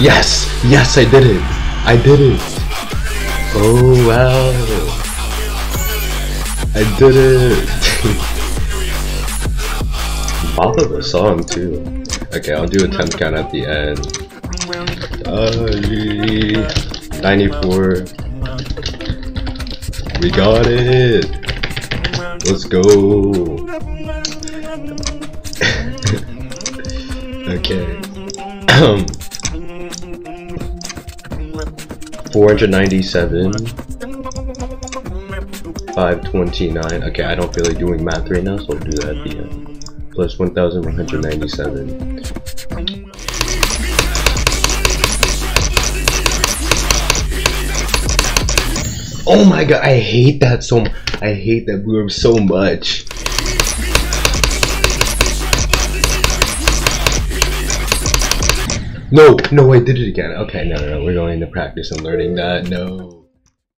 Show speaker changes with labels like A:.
A: Yes! Yes, I did it! I did it! Oh wow! I did it! Follow the song too. Okay, I'll do a 10 count at the end. Uh, 94. We got it! Let's go! okay. 497 529 okay I don't feel like doing math right now so I'll do that at the end. Plus 1197 Oh my god I hate that so I hate that blurb so much No, no, I did it again. Okay, no, no, no, we're going to practice and learning that. No.